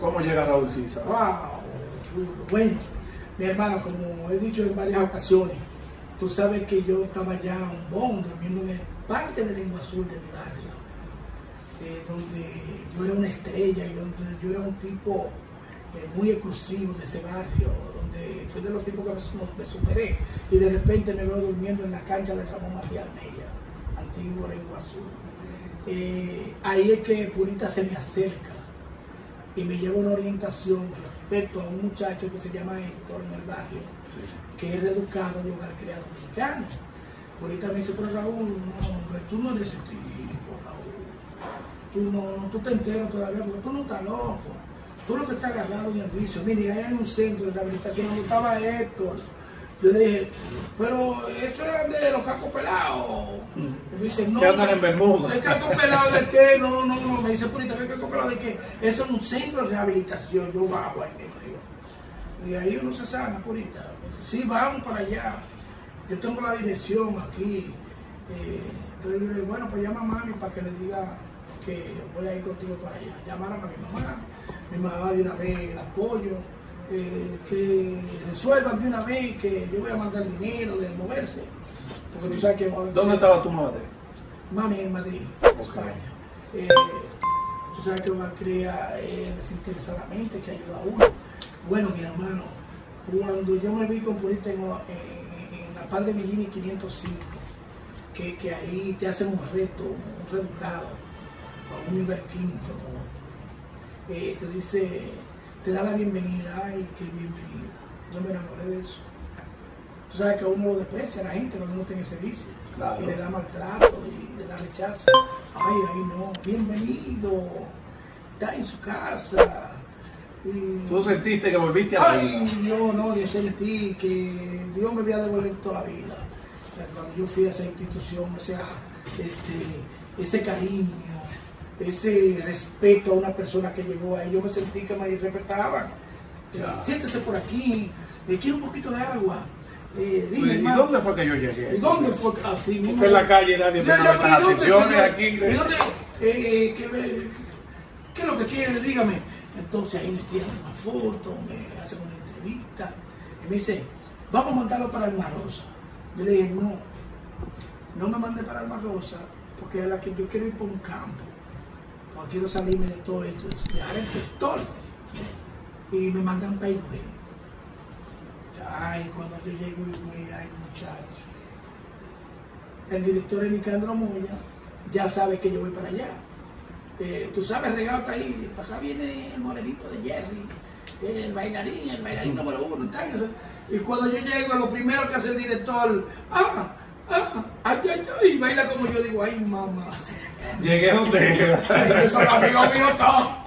¿cómo llega Raúl Sisa? Wow, bueno, mi hermano, como he dicho en varias ocasiones, tú sabes que yo estaba ya un bon durmiendo en el parque de Lengua Azul de mi barrio, eh, donde yo era una estrella, yo, yo era un tipo eh, muy exclusivo de ese barrio, donde fui de los tipos que me superé y de repente me veo durmiendo en la cancha de Ramón Matías Mella, antiguo Lengua Azul. Eh, ahí es que Purita se me acerca y me lleva una orientación respecto a un muchacho que se llama Héctor en el barrio, que es reeducado de hogar creado dominicano. Purita me dice, pero Raúl, no, hombre, tú no eres ese tipo, Raúl. Tú no, tú te enteras todavía, porque tú no estás loco. Tú lo que estás agarrado en el vicio. Mire, ahí hay un centro de rehabilitación donde estaba Héctor. Yo le dije, pero eso es de los cacos pelados. Mm. Me dice, no. Que andan en Bermuda. ¿El caco pelado de qué? No, no, no. Me dice, Purita, ¿qué de qué? Eso es un centro de rehabilitación. Yo bajo ahí. Y ahí uno se sana, Purita. Sí, vamos para allá. Yo tengo la dirección aquí. Eh, entonces yo le digo, bueno, pues llama a mami para que le diga que voy a ir contigo para allá. Llamaron a mi mamá. Mi mamá de una vez el apoyo. eh, que resuelvan de una vez que yo voy a mandar dinero de moverse. Porque tú sabes que ¿Dónde estaba tu madre? Mami en Madrid, España. Eh, sabes que uno crea eh, desinteresadamente, que ayuda a uno. Bueno, mi hermano, cuando yo me vi con Purita en, en- en la par de Millini 505, que, que ahí te hacen un reto, un reeducado, a un nivel quinto. Eh, te dice, te da la bienvenida, ay, qué bienvenida. Yo me enamoré de eso. Tú sabes que a uno lo desprecia la gente cuando uno tiene servicio. Claro. Y le da maltrato y le da rechazo. Ay, ay, no, bienvenido. Está en su casa. Y- ¿Tú sentiste que volviste a la vida? Ay, yo no, yo sentí que Dios me había devuelto toda la vida. Cuando yo fui a esa institución, o sea, ese, ese cariño, ese respeto a una persona que llegó ahí, yo me sentí que me respetaban. Siéntese por aquí, le quiero un poquito de agua. Eh, dime, ¿Y hermano. dónde fue que yo llegué? ¿Y dónde fue así mismo? Porque en la calle nadie me daba estas ¿y dónde, atenciones aquí. ¿Y dónde? Eh, ¿qué, es lo que quiere? Dígame. Entonces ahí me tiran una foto, me hacen una entrevista. Y me dice, vamos a mandarlo para Alma Rosa. Yo le dije, no, no me mande para Alma Rosa, porque a la que yo quiero ir por un campo. Porque quiero salirme de todo esto, dejar el sector. Y me mandan para Higüey. Ay, cuando yo llego a Higüey, ay muchacho el director Nicandro Moya, ya sabe que yo voy para allá. Eh, tú sabes, regado está ahí, para acá viene el morenito de Jerry, el bailarín, el bailarín número uno. Y cuando yo llego, lo primero que hace el director, ah, ah, ay, ay, ay, y baila como yo digo, ay, mamá. Llegué donde Ay, Esos amigos míos todos.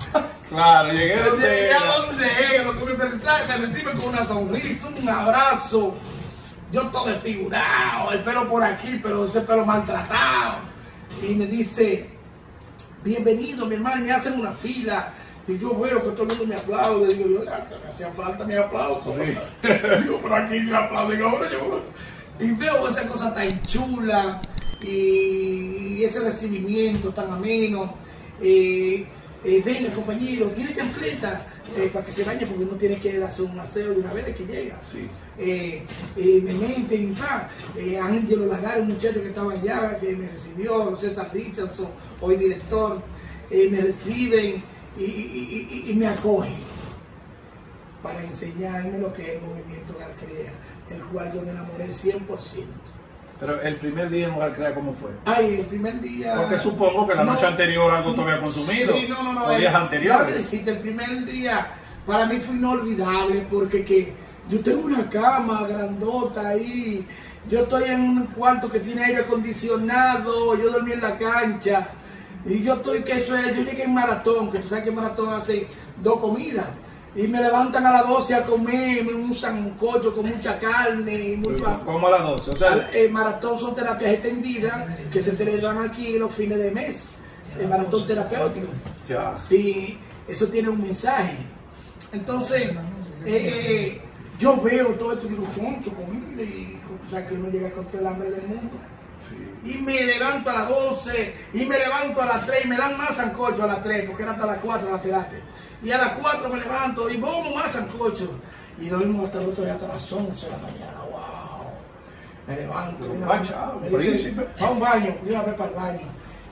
Claro, llegué donde Llegué a donde lo que me recibe, me recibe con una sonrisa, un abrazo. Yo todo desfigurado, el pelo por aquí, pero ese pelo maltratado. Y me dice, bienvenido, mi hermano, me hacen una fila. Y yo veo que todo el mundo me aplaude. Digo, yo, ya, me hacía falta mi aplauso. Digo, por aquí me aplauden ahora. Yo, y veo esa cosa tan chula y ese recibimiento tan ameno. Eh, eh, venga, compañero, tiene chancleta eh, para que se bañe porque uno tiene que hacer un aseo de una vez de que llega. Sí. Eh, eh, me meten, pa, Ángelo Lagar, un muchacho que estaba allá, que me recibió, César Richardson, hoy director, me reciben y, y- y- y me acogen para enseñarme lo que es el movimiento Galcrea, el cual yo me enamoré 100%. Pero el primer día en Hogar Crea, ¿cómo fue? Ay, el primer día. Porque supongo que la noche anterior algo tú habías consumido, Sí, no, no, no. días anteriores. decirte, el primer día para mí fue inolvidable porque que yo tengo una cama grandota ahí. Yo estoy en un cuarto que tiene aire acondicionado. Yo dormí en la cancha. Y yo estoy que eso es. Yo llegué en maratón, que tú sabes que maratón hace dos comidas. Y me levantan a las 12 a comerme un sancocho con mucha carne y mucho Como a las 12. O sea, el maratón son terapias extendidas que se celebran aquí los fines de mes. El maratón terapéutico. ya. Sí, eso tiene un mensaje. Entonces, eh, eh, yo veo todo esto y digo, concho, comida, y tú sabes que uno llega con todo el hambre del mundo. Sí. Y me levanto a las 12, y me levanto a las 3, y me dan más sancocho a las 3, porque era hasta las 4 la terapia. Y a las 4 me levanto, y vamos más sancocho. Y dormimos hasta el otro día, hasta las 11 de la mañana. ¡Wow! Me levanto. Me un dice, a un baño, y una vez para el baño.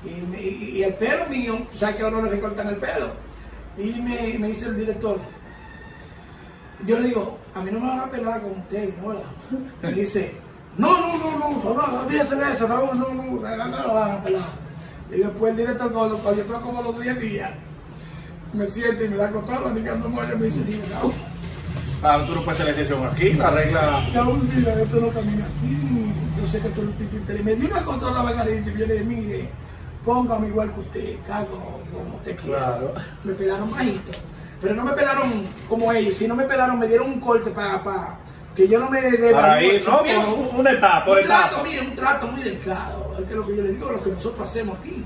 Y, me- y- y el pelo mío, sabes que ahora no le recortan el pelo. Y me, me dice el director, yo le digo, a mí no me van a pelar con usted, ¿no? me dice, no, no, no, no, no, no, no, olvídese de eso, no, no, no, no, no, no lo van a pelar. Y después el director, cuando, cuando yo me siente y me da con todo, indicando mollo, me dice, no, Claro, tú no puedes hacer la excepción aquí, la regla. no, mira, esto no camina así, yo sé que esto es un tipo inteligente. Me dio una controla vagarita y le dije, mire, póngame igual que usted, cago como usted quiera. Claro. Me pelaron bajito, pero no me pelaron como ellos, sino me pelaron, me dieron un corte para que yo no me Para ir, devalúe. ¿no? Etapa, un etapa. trato, mire, un trato muy delicado, es que lo que yo le digo, lo que nosotros hacemos aquí,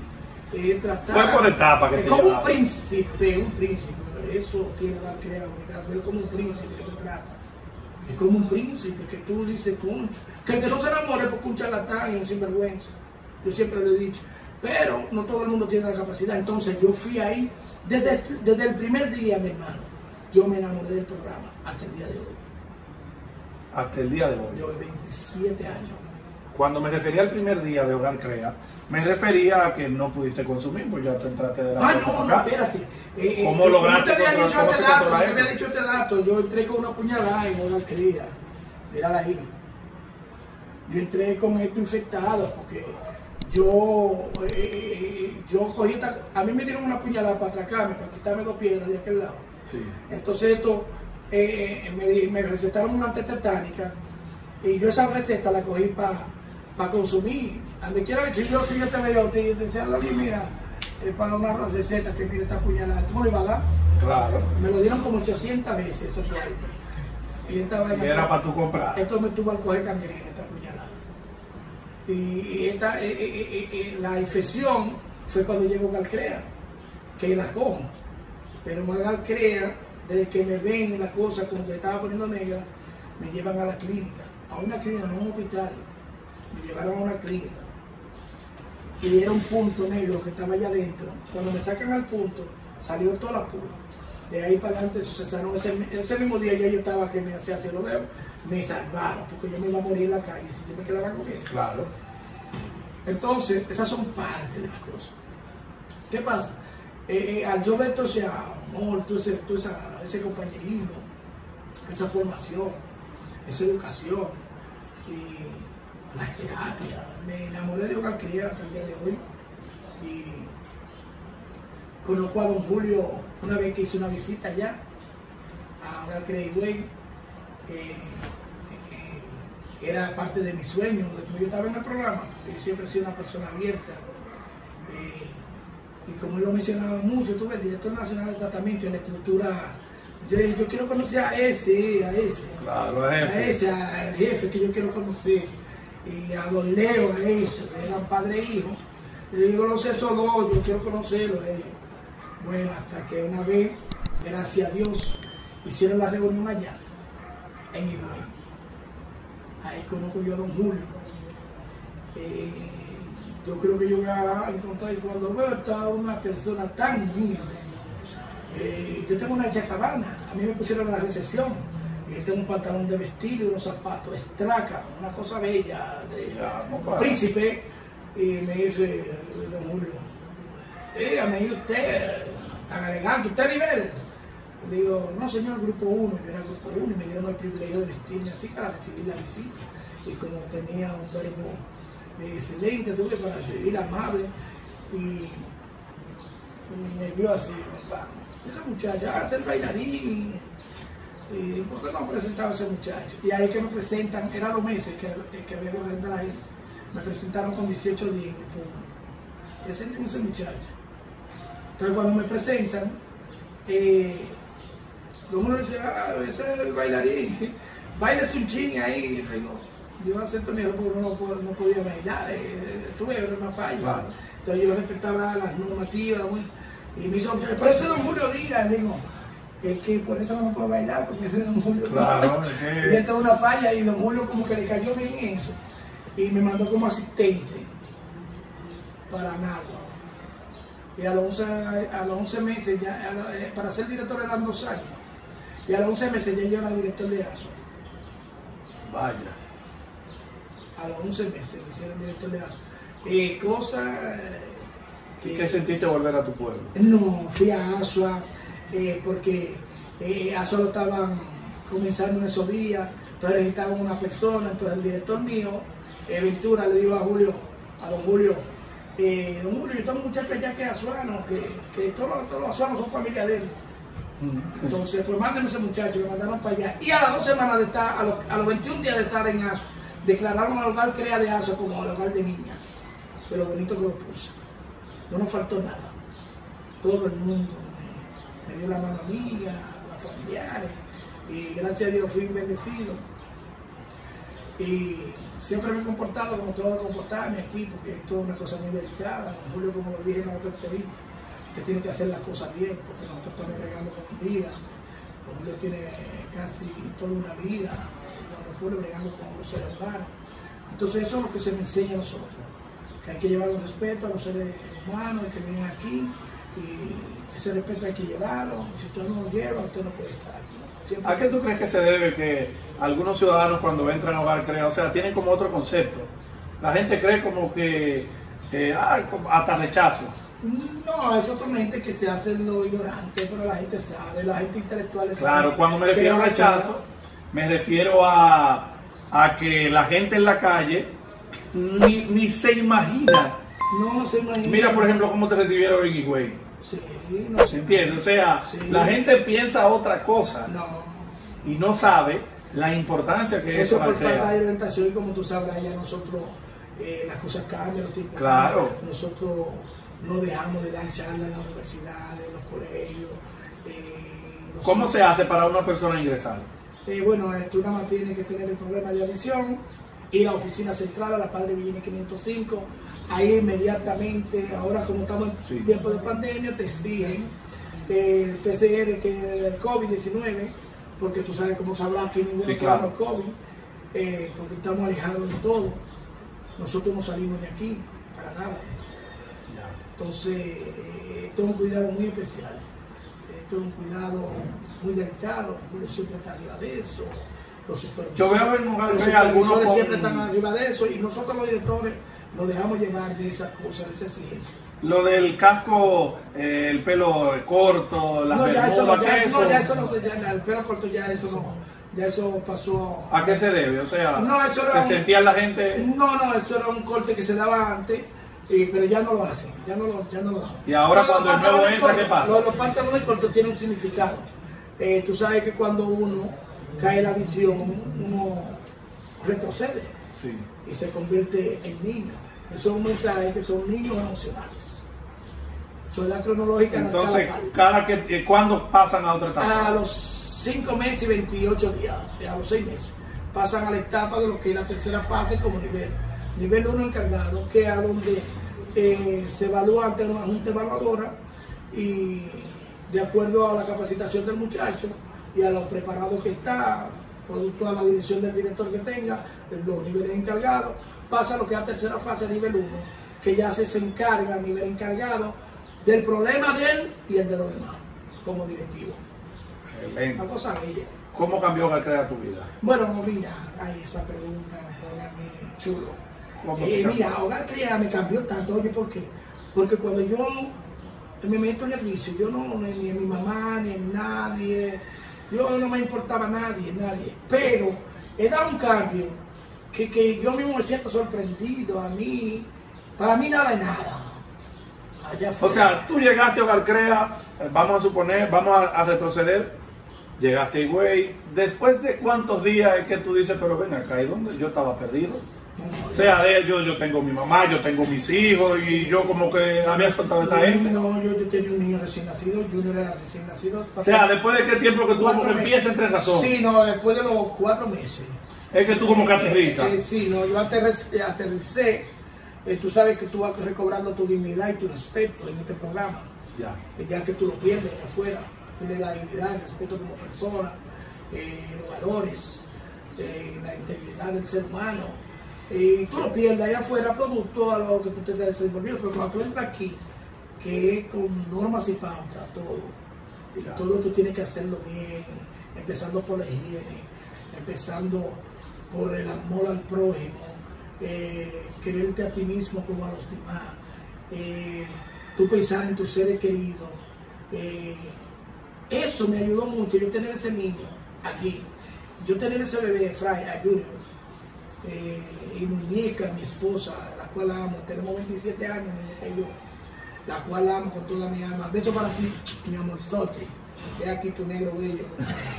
es tratar. Fue por etapa que es te como un príncipe, un príncipe, eso tiene la crea es como un príncipe que te trata. Es como un príncipe que tú dices, concho, que el que no se enamore porque un charlatán y un sinvergüenza. Yo siempre lo he dicho. Pero no todo el mundo tiene la capacidad. Entonces yo fui ahí, desde, desde el primer día, mi hermano, yo me enamoré del programa hasta el día de hoy. Hasta el día de hoy. Yo de 27 años. Cuando me refería al primer día de Hogar Crea, me refería a que no pudiste consumir, pues ya te entraste de la Ah, no, no, espérate. Eh, eh, ¿Cómo eh, lograste no te había dicho cómo este dato, no te había dicho este dato. Yo entré con una puñalada en una cría. Mírala ahí. Yo entré con esto infectado porque yo, eh, yo cogí esta, a mí me dieron una puñalada para atracarme, para quitarme dos piedras de aquel lado. Sí. Entonces esto, me, me recetaron una tetánica y yo esa receta la cogí para consumir. Donde quiera que yo, si yo te veo, te, te decía, "Loli, mira, es para una receta que mira esta puñalada, ¿tú me lo ibas a dar? Claro. Me lo dieron como 800 veces eso fue. Y esta vaina- era para tú comprar. Esto me tuvo al coger cangrena, esta puñalada. Y, y esta, eh, eh, eh, eh, la infección fue cuando llegó Galcrea, que la cojo. Pero más Galcrea, desde que me ven la cosa como que estaba poniendo negra, me llevan a la clínica. A una clínica, no a un hospital. Me llevaron a una clínica. Y era un punto negro que estaba allá adentro. Cuando me sacan al punto, salió toda la pura. De ahí para adelante eso cesaron. Ese, ese mismo día ya yo estaba que me hacía lo veo. Me salvaron porque yo me iba a morir en la calle si yo me quedaba con eso. Claro. Entonces, esas son parte de las cosas. ¿Qué pasa? Eh, eh, al yo ver todo ese amor, todo ese, todo esa- ese compañerismo, esa formación, esa educación y las terapias, me enamoré de una cría hasta el día de hoy y conozco a don Julio una vez que hice una visita allá a una Way era parte de mi sueño, yo estaba en el programa, porque yo siempre he sido una persona abierta. eh, y como él lo mencionaba mucho, tú ves, el director nacional de tratamiento y la estructura, yo, quiero conocer a ese, a ese, Claro, a jefe. ese, al jefe que yo quiero conocer, y a don Leo, a eso, que eran padre e hijo. Yo digo, no sé esos dos, yo quiero conocerlo a ellos. Bueno, hasta que una vez, gracias a Dios, hicieron la reunión allá, en Higüey. Ahí conozco yo a don Julio. Eh, yo creo que yo voy a encontrar, cuando veo a una persona tan humilde, eh, yo tengo una chacabana, a mí me pusieron la recepción, y yo tengo un pantalón de vestir y unos zapatos, estraca, una cosa bella, de Ya, compadre. príncipe, y me dice don Julio, dígame, ¿y usted tan elegante, usted nivel? Le digo, no señor, grupo 1, yo era grupo 1 y me dieron el privilegio de vestirme así para recibir la visita. Y como tenía un verbo excelente, tuve para recibir amable y, y me vio así, papá, esa muchacha, ser bailarín. Y ¿por qué no presentaba a ese muchacho? Y ahí que me presentan, era dos meses que, que había que presentar a la gente. Me presentaron con 18 días en grupo 1. Presenten a ese muchacho. Entonces cuando me presentan, eh, uno dice, ah, ese es el bailarín, báilese un ching ahí. Y digo, yo acepto mi porque no, no podía bailar, eh, tuve era una falla. Entonces yo respetaba las normativas, bueno, y me hizo, por eso don Julio Díaz, digo, es que por eso no puedo bailar, porque ese es don Julio Claro, que- Y esto es una falla, y don Julio como que le cayó bien eso. y me mandó como asistente para Nagua. Y a los 11, a los 11 meses, ya, eh, para ser director eran dos años. Y a los 11 meses ya yo era director de ASO. Vaya. A los 11 meses me hicieron director de ASO. Eh, cosa eh, ¿Y qué sentiste volver a tu pueblo? No, fui a Asua eh, porque eh, Asua lo estaban comenzando en esos días, entonces necesitaban una persona, entonces el director mío, eh, Ventura, le dijo a Julio, a don Julio, eh, don Julio, yo tengo muchachos allá que es asuano, que, que todos, los- todos los asuanos son familia de él. Entonces, pues mándenme ese muchacho, lo mandaron para allá. Y a las dos semanas de estar, a los, a los 21 días de estar en ASO, declararon al hogar CREA de ASO como el hogar de niñas, de lo bonito que lo puse. No nos faltó nada. Todo el mundo me, dio la mano a mí, a las familiares, y gracias a Dios fui bendecido. Y siempre me he comportado como tengo que comportarme aquí, porque esto es una cosa muy delicada. Julio, como lo dije en la otra entrevista, que tiene que hacer las cosas bien, porque nosotros estamos bregando con vida. Julio tiene casi toda una vida, nosotros bregando con los seres humanos. Entonces eso es lo que se me enseña a nosotros, que hay que llevar un respeto a los seres humanos que vienen aquí, y ese respeto hay que llevarlo, si usted no lo lleva, usted no puede estar aquí. Siempre- ¿A qué tú crees que se debe que algunos ciudadanos cuando entran a Hogar Crea, o sea, tienen como otro concepto? La gente cree como que, eh, ah, hasta rechazo. No, esos son gente que se hacen lo ignorante, pero la gente sabe, la gente intelectual sabe Claro, cuando me refiero a rechazo, me refiero a, a que la gente en la calle ni, ni se imagina. No se imagina. Mira, por ejemplo, cómo te recibieron en Higüey. Sí, no ¿Se entiende? O sea, Sí. la gente piensa otra cosa No. y no sabe la importancia que Eso eso por falta de orientación y como tú sabrás ya nosotros eh, las cosas cambian, los tiempos Claro. cambian. Nosotros no dejamos de dar charlas en las universidades, en los colegios. eh, los- ¿Cómo se hace para una persona ingresar? Eh, bueno, eh, tú nada más tienes que tener el problema de adicción, ir a la oficina central, a la Padre Villene 505, ahí inmediatamente, ahora como estamos en Sí. tiempo de pandemia, te exigen eh, el PCR, que es el COVID-19, porque tú sabes cómo sabrás que ninguno Sí, claro. COVID, eh, porque estamos alejados de todo. Nosotros no salimos de aquí, para nada. Entonces, eh, esto es un cuidado muy especial. Esto es un cuidado muy delicado. Siempre está arriba de eso. Los supervisores, Yo veo en Hogar los algunos con- siempre están arriba de eso y nosotros los directores nos dejamos llevar de esas cosas, de esa exigencia. Lo del casco, eh, el pelo corto, las No, ya eso, no, ya, ¿qué no, ya eso? eso no se llama, el pelo corto ya eso no, ya eso pasó. ¿A qué se debe? O sea, No, eso era se un- sentía la gente No, no, eso era un corte que se daba antes, eh, pero ya no lo hacen, ya no lo, ya no lo dan. Y ahora cuando el nuevo entra, ¿qué pasa? Los, los pantalones cortos tienen un significado. Eh, tú sabes que cuando uno cae la adicción, uno retrocede Sí. y se convierte en niño. Eso es un mensaje que son niños emocionales. Su edad cronológica Entonces, cada que, eh, ¿cuándo pasan a otra etapa? A los 5 meses y 28 días, eh, a los 6 meses, pasan a la etapa de lo que es la tercera fase como nivel. Nivel 1 encargado, que es a donde eh, se evalúa ante una junta evaluadora y de acuerdo a la capacitación del muchacho y a lo preparado que está, producto a la dirección del director que tenga, los niveles encargados, pasa lo que es la tercera fase, nivel 1, que ya se, se encarga a nivel encargado del problema de él y el de los demás, como directivo. Excelente. Una cosa bella. ¿Cómo cambió Hogar Crea tu vida? Bueno, mira, ay, esa pregunta me chulo. ¿Cómo Eh, mira, Hogar Crea me cambió tanto, oye, ¿por qué? Porque cuando yo me meto en el vicio, yo no, ni, ni en mi mamá, ni en nadie, yo no me importaba nadie, nadie. Pero he dado un cambio que, que yo mismo me siento sorprendido a mí. Para mí nada es nada. Allá O sea, tú llegaste a Hogar Crea, eh, vamos a suponer, vamos a, a retroceder, llegaste a Higüey, después de cuántos días es que tú dices, pero ven acá, ¿y dónde yo estaba perdido? O sea, de yo, yo tengo mi mamá, yo tengo mis hijos y yo como que había soltado a esta gente. No, yo, yo tenía un niño recién nacido, Junior era recién nacido. O sea, después de qué tiempo que tú como que empiezas entre razón, Sí, no, después de los cuatro meses. es que tú como que aterrizas. Eh, eh, sí, no, yo aterricé, aterricé. Eh, tú sabes que tú vas recobrando tu dignidad y tu respeto en este programa. Ya. Eh, ya que tú lo pierdes afuera, pierdes la dignidad, el respeto como persona, eh, los valores, eh, la integridad del ser humano. Y tú lo pierdes allá afuera producto a lo que tú te estás desenvolviendo. Pero cuando tú entras aquí, que es con normas y pautas, todo. Y Ya. todo tú tienes que hacerlo bien, empezando por la higiene, empezando por el amor al prójimo, eh, quererte a ti mismo como a los demás, eh, tú pensar en tus seres queridos. eh, eso me ayudó mucho, yo tener ese niño aquí, yo tener ese bebé, Fray, a Junior, eh, y muñeca, mi esposa, la cual amo, tenemos 27 años, muñeca y yo, la cual amo con toda mi alma. Beso para ti, mi amorzote. Ve aquí tu negro bello.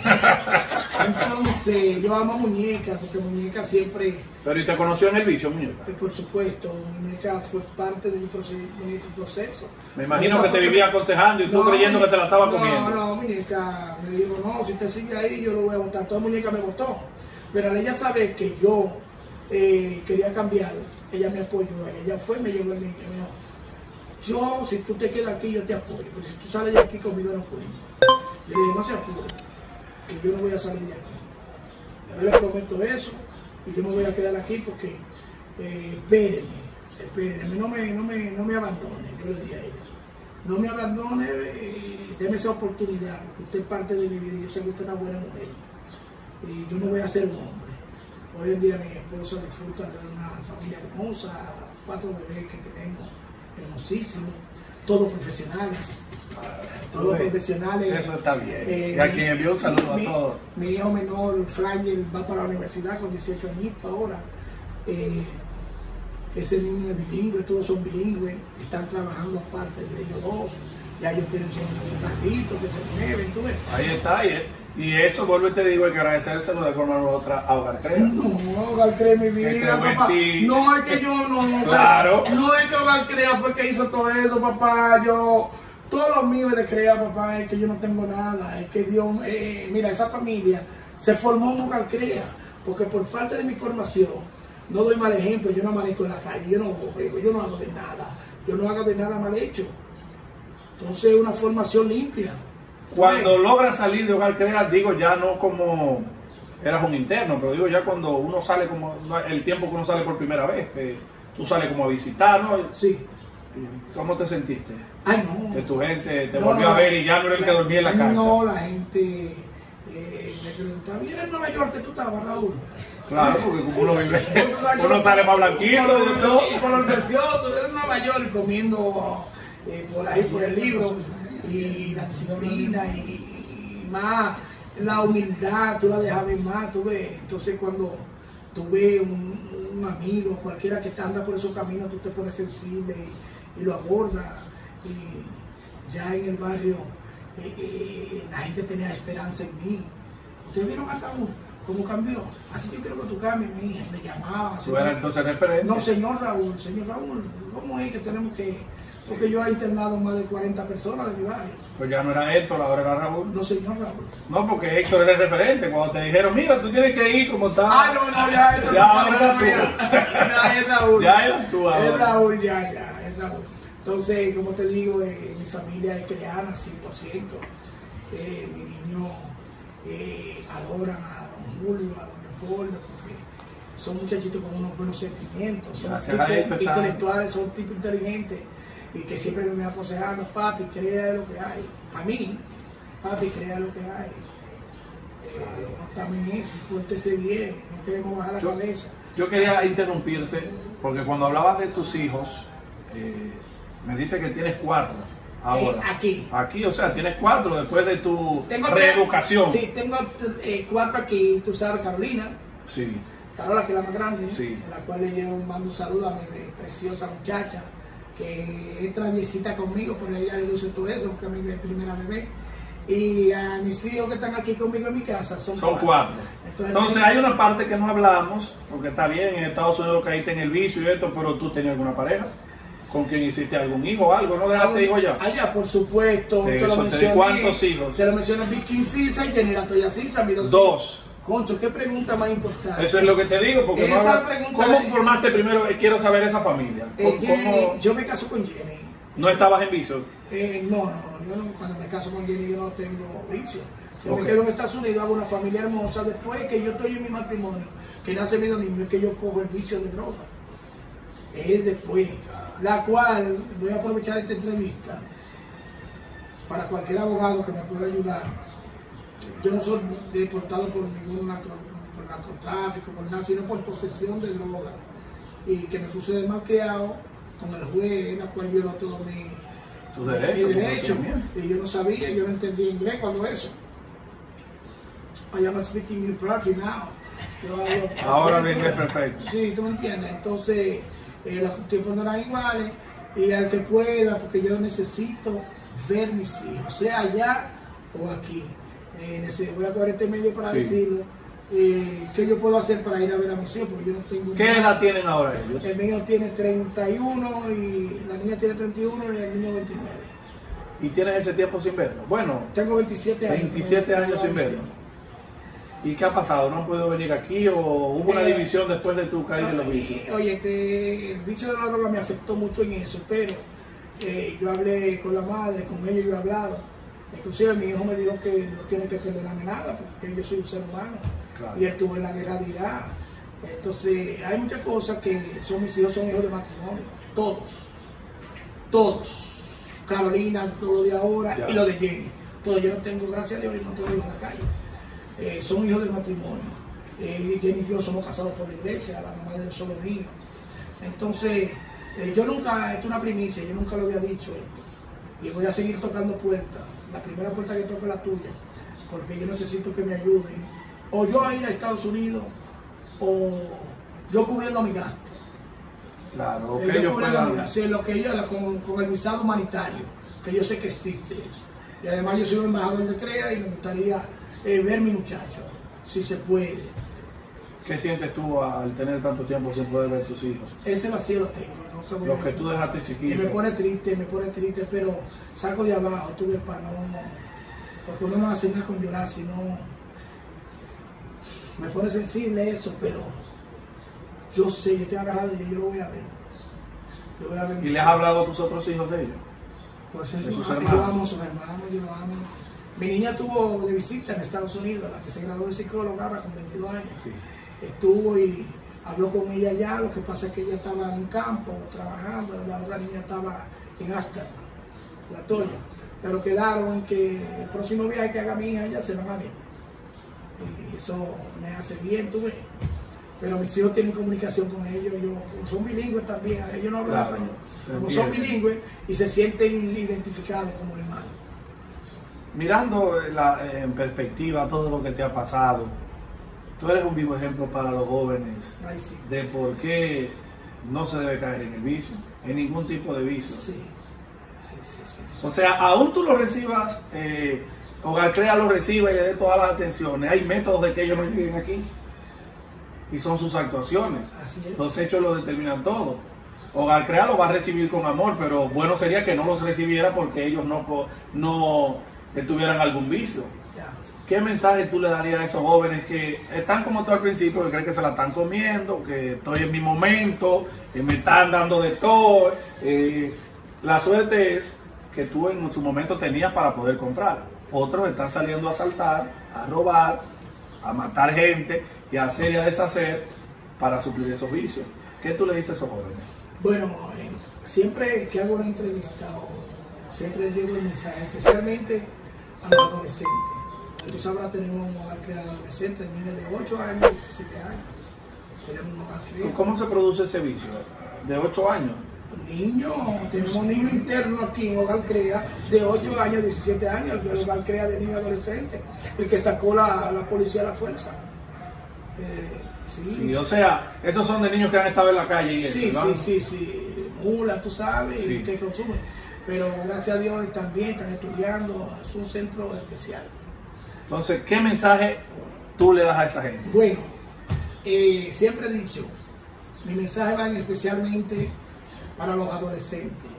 Entonces, yo amo a muñeca, porque muñeca siempre, Pero ¿y te conoció en el vicio, muñeca? eh, por supuesto, muñeca fue parte de mi proceso. De mi proceso. Me imagino Muñeca que te vivía aconsejando y tú No, creyendo que te la estaba no, comiendo. No, muñeca, me dijo, no, si usted sigue ahí, yo lo voy a votar. Toda muñeca me votó. Pero ella saber que yo eh, quería cambiar, ella me apoyó. Ella fue me llevó el niño. Me dijo, yo, si tú te quedas aquí, yo te apoyo. Pero si tú sales de aquí conmigo, no. Yo le dije, no se apure, que yo no voy a salir de aquí. Yo le prometo eso y yo me voy a quedar aquí porque eh, espérenme, espérenme, no me, no me, no me abandone, yo le dije a ella. No me abandone, eh, déme esa oportunidad, porque usted es parte de mi vida y yo sé que usted es una buena mujer. Y yo no voy a ser un hombre. Hoy en día mi esposa disfruta de una familia hermosa, cuatro bebés que tenemos, hermosísimos, todos profesionales. Todos profesionales. Eso está bien. Eh, y a mi- quien envió un saludo mi, a todos. Mi hijo menor, Frangel, va para la universidad con 18 añitos ahora. Eh, ese niño es bilingüe, todos son bilingües, están trabajando aparte de ellos dos. Ya ellos tienen sus carritos que se mueven, tú ves. Ahí está. Y, y eso, vuelvo y te digo, hay que agradecérselo de forma u otra a Hogar Crea. No, Hogar Crea mi vida, creo en papá. No es que yo no. Claro. No es que Hogar Crea fue que hizo todo eso, papá. Yo. Todo lo mío es de Crea, papá. Es que yo no tengo nada. Es que Dios. eh, mira, esa familia se formó en Hogar Crea. Porque por falta de mi formación, no doy mal ejemplo. Yo no amanezco en la calle. Yo no yo no hago de nada. Yo no hago de nada mal hecho. Entonces, una formación limpia. Cuando logran salir de Hogar Crea, digo ya no como eras un interno, pero digo ya cuando uno sale como el tiempo que uno sale por primera vez, que tú sales como a visitar, ¿no? Sí. ¿Cómo te sentiste? Ay, no. Que tu gente te No, volvió no, a ver y ya no era el que dormía en la casa. No, la gente eh, me preguntaba, ¿vienes en Nueva York que tú estabas, Raúl? Claro, porque como uno vive, uno sale más blanquito. No, por orgulloso, yo en Nueva York comiendo eh, por ahí, por el libro, y la disciplina, y, y más la humildad, tú la dejas ver más, tú ves. Entonces, cuando tú ves un, un amigo, cualquiera que está anda por esos caminos, tú te pones sensible y, y lo abordas. Y ya en el barrio, eh, eh, la gente tenía esperanza en mí. ¿Ustedes vieron a Raúl? ¿Cómo cambió? Así yo quiero que tú cambies, mi hija. Me llamaba. Tú eras entonces referente. No, señor Raúl, señor Raúl, ¿cómo es que tenemos que.? Porque yo he internado más de 40 personas de mi barrio. Pues ya no era Héctor, ahora era Raúl. No, señor Raúl. No, porque Héctor era el referente. Cuando te dijeron, mira, tú tienes que ir como está. Ah, no, no, ya, esto Ya, no ahora tú. Ya, es Raúl. Ya eres tú ahora. Es Raúl, ya, ya, es Raúl. Entonces, como te digo, eh, mi familia es creana 100%. Eh, mi niño eh, adoran a don Julio, a don Leopoldo, porque son muchachitos con unos buenos sentimientos, son Gracias tipos está- intelectuales, son tipos inteligentes y que siempre me aconsejan, papi, crea lo que hay. A mí, papi, crea lo que hay. Eh, no en eso, pórtese bien, no queremos bajar la Yo- cabeza. Yo quería interrumpirte porque cuando hablabas de tus hijos, eh, me dice que tienes cuatro ahora. Eh, aquí. Aquí, o sea, tienes cuatro después de tu Tengo tres- reeducación. Sí, tengo eh, cuatro aquí, tú sabes, Carolina, Sí. Carola, que es la más grande, Sí. en la cual le llevo, mando un saludo a mi preciosa muchacha, que es traviesita conmigo, pero ella le dice todo eso, porque a mí es mi primera bebé. Y a mis hijos que están aquí conmigo en mi casa son, Son cuatro. Entonces, Entonces hay una parte que no hablamos, porque está bien, en Estados Unidos caíste en el vicio y esto, pero tú tenías alguna pareja con quien hiciste algún hijo o algo, ¿no dejaste hijo ya? Allá, por supuesto. De te lo te mencioné. cuántos hijos. Te lo mencioné Vicky Cisa y Jenny Toya Cisa, mis dos. Dos. Concho, qué pregunta más importante. Eso es lo que te digo, porque Esa pregunta ¿cómo es- formaste primero? Eh, Quiero saber esa familia. Eh, ¿Cómo- Jenny, cómo- yo me caso con Jenny. ¿No estabas en vicio? Eh, no, no, yo no, cuando me caso con Jenny yo no tengo vicio. Yo me quedo en Estados Unidos, hago una familia hermosa. Después que yo estoy en mi matrimonio, que nace mi niño, es que yo cojo el vicio de droga. Es después. La cual voy a aprovechar esta entrevista para cualquier abogado que me pueda ayudar. Yo no soy deportado por ningún por narcotráfico, por nada, sino por posesión de droga. Y que me puse de con el juez, la cual violó todo mi, tu derecho, mi derecho. Y yo no sabía, yo no entendía inglés cuando eso. I am speaking English perfect now. Ahora el inglés perfecto. Sí, tú me entiendes. Entonces, eh, los tiempos no eran iguales. Y al que pueda, porque yo necesito ver mis hijos, sea allá o aquí. Eh, voy a coger este medio para decirlo. Eh, ¿Qué yo puedo hacer para ir a ver a mis hijos? Porque yo no tengo ¿Qué edad tienen ahora ellos? El mío tiene 31 y la niña tiene 31 y el niño 29. ¿Y tienes ese tiempo sin verlo? Bueno, tengo 27 años. 27 años sin verlo. ¿Y qué ha pasado? ¿No han podido venir aquí o hubo una eh, división después de tu caída de los bichos? Oye, este, el bicho de la droga me afectó mucho en eso, pero eh, yo hablé con la madre, con ella yo he hablado. Inclusive mi hijo me dijo que no tiene que perdonarme nada porque yo soy un ser humano. Y él estuvo en la guerra de Irak. Entonces, hay muchas cosas que son mis hijos, son hijos de matrimonio. Todos. Todos. Carolina, todo lo de ahora y lo de Jenny. Todo, yo no tengo, gracias a Dios, no tengo en la calle. Eh, son hijos de matrimonio. Eh, Jenny y yo somos casados por la iglesia, la mamá de los solo míos. Entonces, eh, yo nunca, esto es una primicia, yo nunca lo había dicho esto. Y voy a seguir tocando puertas. La primera puerta que toque es la tuya, porque yo necesito que me ayuden. O yo a ir a Estados Unidos, o yo cubriendo mi gasto. Claro, okay, eh, yo cubriendo mi gasto. Sí, lo que yo, con, con, el visado humanitario, que yo sé que existe eso. Y además yo soy un embajador de CREA y me gustaría eh, ver mi muchacho, si se puede. ¿Qué sientes tú al tener tanto tiempo sin poder ver tus hijos? Ese vacío lo tengo. No lo que tú dejaste chiquito. Y me pone triste, me pone triste, pero salgo de abajo, tuve para no. Porque uno no hace nada con llorar, sino. Me pone sensible eso, pero yo sé, yo estoy agarrado y yo lo voy a ver. Yo voy a ver ¿Y le has hablado a tus otros hijos de ellos? Pues eso, de sus hermanos. yo amo a sus hermanos, yo lo amo. Mi niña tuvo de visita en Estados Unidos, la que se graduó de psicóloga ahora con 22 años. Estuvo y habló con ella ya, lo que pasa es que ella estaba en un campo trabajando, la otra niña estaba en Astor, la Toya. Pero quedaron que el próximo viaje que haga mi hija ya se van a ver. Y eso me hace bien, tú ves. Pero mis hijos tienen comunicación con ellos, ellos son bilingües también, ellos no hablan español, como son bilingües y se sienten identificados como hermanos. Mirando en perspectiva todo lo que te ha pasado, Tú eres un vivo ejemplo para los jóvenes de por qué no se debe caer en el vicio, en ningún tipo de vicio. Sí. o sea, aún tú lo recibas, eh, Hogar Crea lo reciba y le dé todas las atenciones. Hay métodos de que ellos no lleguen aquí. Y son sus actuaciones. Los hechos lo determinan todo. Hogar Crea lo va a recibir con amor, pero bueno sería que no los recibiera porque ellos no, no tuvieran algún vicio. ¿Qué mensaje tú le darías a esos jóvenes que están como tú al principio, que creen que se la están comiendo, que estoy en mi momento, que me están dando de todo? Eh, la suerte es que tú en su momento tenías para poder comprar. Otros están saliendo a asaltar, a robar, a matar gente y a hacer y a deshacer para suplir esos vicios. ¿Qué tú le dices a esos jóvenes? Bueno, eh, siempre que hago una entrevista, siempre digo el mensaje, especialmente a los adolescentes Tú sabrás, tenemos un hogar creado adolescente, niños de 8 años y 17 años. Tenemos un hogar creado. ¿Cómo se produce ese vicio? ¿De 8 años? Niños, tenemos un niño interno aquí en Hogar Crea de 8 años, 17 años, el Hogar Crea de niño adolescente, el que sacó la, la policía a la fuerza. Eh, sí. sí. o sea, esos son de niños que han estado en la calle. Y sí, sí, sí, sí, mula, tú sabes, y que consumen. Pero gracias a Dios también están estudiando, es un centro especial. Entonces, ¿qué mensaje tú le das a esa gente? Bueno, eh, siempre he dicho, mi mensaje va especialmente para los adolescentes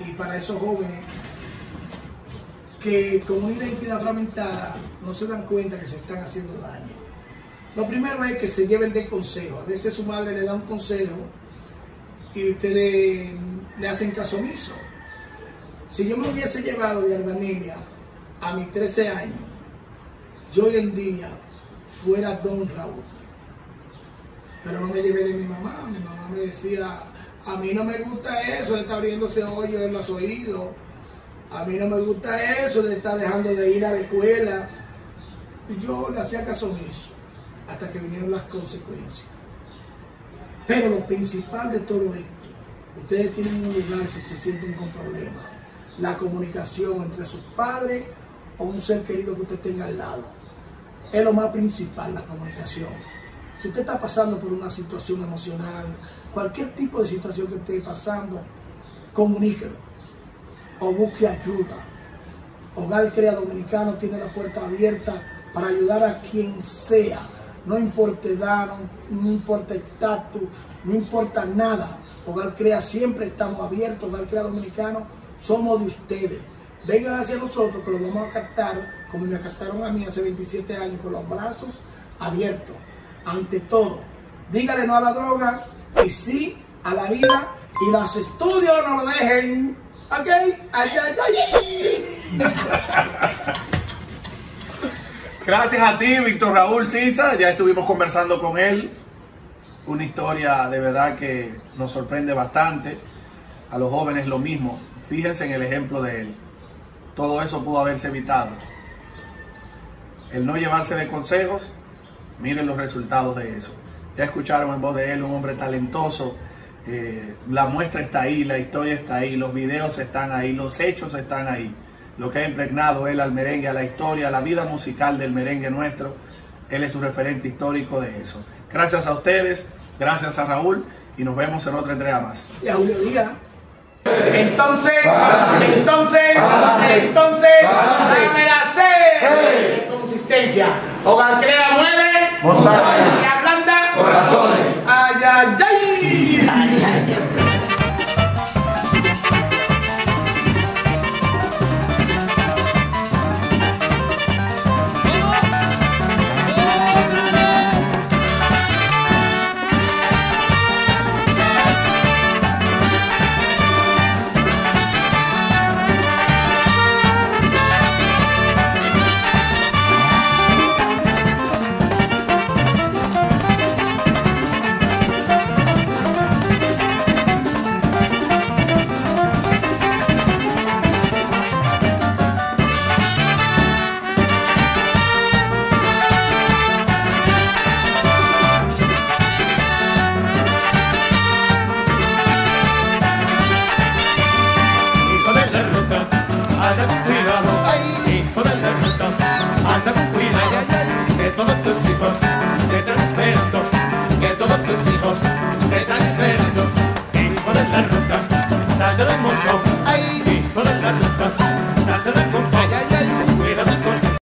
y para esos jóvenes que con una identidad fragmentada no se dan cuenta que se están haciendo daño. Lo primero es que se lleven de consejo. A veces su madre le da un consejo y ustedes le hacen caso omiso. Si yo me hubiese llevado de Albanilia a mis 13 años, yo hoy en día fuera Don Raúl. Pero no me llevé de mi mamá. Mi mamá me decía, a mí no me gusta eso de estar abriéndose hoyos en los oídos. A mí no me gusta eso de estar dejando de ir a la escuela. Y yo le hacía caso omiso hasta que vinieron las consecuencias. Pero lo principal de todo esto, ustedes tienen un lugar si se sienten con problemas. La comunicación entre sus padres o un ser querido que usted tenga al lado. Es lo más principal, la comunicación. Si usted está pasando por una situación emocional, cualquier tipo de situación que esté pasando, comuníquelo o busque ayuda. Hogar Crea Dominicano tiene la puerta abierta para ayudar a quien sea, no importa edad, no, importa estatus, no importa nada. Hogar Crea siempre estamos abiertos, Hogar Crea Dominicano somos de ustedes. Vengan hacia nosotros que los vamos a captar, como me captaron a mí hace 27 años, con los brazos abiertos. Ante todo, dígale no a la droga y sí a la vida y los estudios no lo dejen. ¿Ok? Allá, Gracias a ti, Víctor Raúl Sisa. Ya estuvimos conversando con él. Una historia de verdad que nos sorprende bastante. A los jóvenes lo mismo. Fíjense en el ejemplo de él. Todo eso pudo haberse evitado. El no llevarse de consejos, miren los resultados de eso. Ya escucharon en voz de él un hombre talentoso. Eh, la muestra está ahí, la historia está ahí, los videos están ahí, los hechos están ahí lo que ha impregnado él al merengue, a la historia, a la vida musical del merengue nuestro. Él es un referente histórico de eso. Gracias a ustedes, gracias a Raúl y nos vemos en otra entrega más. Y a Julio Díaz. Entonces, entonces, entonces, dame la C. Consistencia. Hogar crea, mueve. Montaña. blanda. Corazones. Ay, ay, ay.